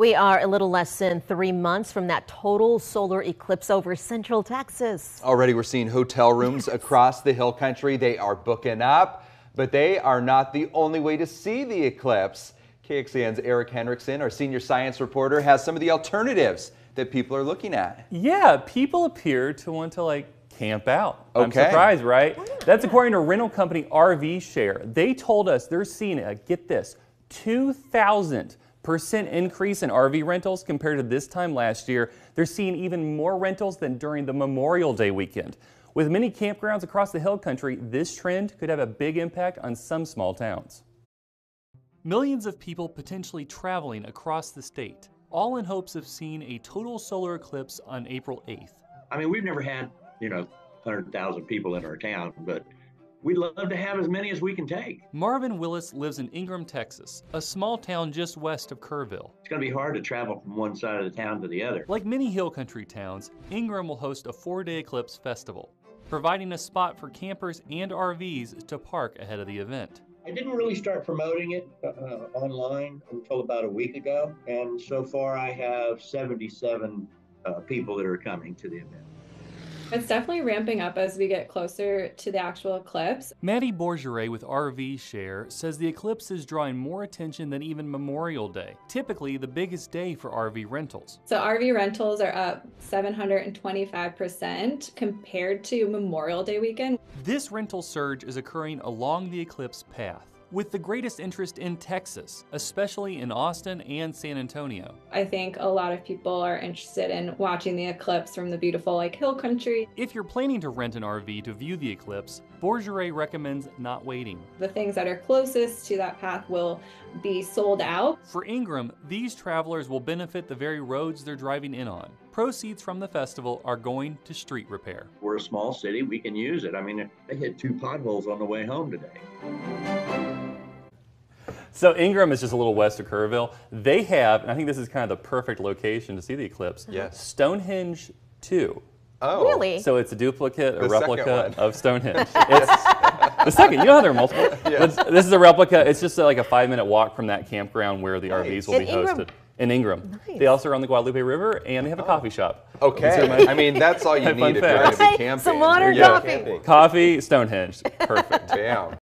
We are a little less than three months from that total solar eclipse over central Texas. Already we're seeing hotel rooms across the hill country. They are booking up, but they are not the only way to see the eclipse. KXAN's Eric Henriksen, our senior science reporter, has some of the alternatives that people are looking at. Yeah, people appear to want to like camp out. I'm Okay. surprised, right? Oh. That's according to rental company RVshare. They told us they're seeing a, get this, 2,000% increase in RV rentals compared to this time last year. They're seeing even more rentals than during the Memorial Day weekend. With many campgrounds across the hill country, this trend could have a big impact on some small towns. Millions of people potentially traveling across the state, all in hopes of seeing a total solar eclipse on April 8th. I mean, we've never had, you know, 100,000 people in our town, but we'd love to have as many as we can take. Marvin Willis lives in Ingram, Texas, a small town just west of Kerrville. It's going to be hard to travel from one side of the town to the other. Like many hill country towns, Ingram will host a four day eclipse festival, providing a spot for campers and RVs to park ahead of the event. I didn't really start promoting it uh, uh, online until about a week ago, and so far I have 77 uh, people that are coming to the event. It's definitely ramping up as we get closer to the actual eclipse. Maddie Bourgeret with RVshare says the eclipse is drawing more attention than even Memorial Day, typically the biggest day for RV rentals. So RV rentals are up 725% compared to Memorial Day weekend. This rental surge is occurring along the eclipse path, with the greatest interest in Texas, especially in Austin and San Antonio. I think a lot of people are interested in watching the eclipse from the beautiful like hill country. If you're planning to rent an RV to view the eclipse, Bourgeret recommends not waiting. The things that are closest to that path will be sold out. For Ingram, these travelers will benefit the very roads they're driving in on. Proceeds from the festival are going to street repair. We're a small city, we can use it. I mean, they hit two potholes on the way home today. So Ingram is just a little west of Kerrville. They have, and I think this is kind of the perfect location to see the eclipse. Yes. Stonehenge 2. Oh, Really? So it's a duplicate, a The replica of Stonehenge. It's the second. You know how there are multiple. Yes. But This is a replica. It's just uh, like a five-minute walk from that campground where the RVs will In be Ingram? hosted. In Ingram. Nice. They also are on the Guadalupe River, and they have a coffee shop. These are Okay. my- I mean, that's all you need if you're going to be camping. some modern You're coffee. camping. Coffee, Stonehenge. Perfect. Damn.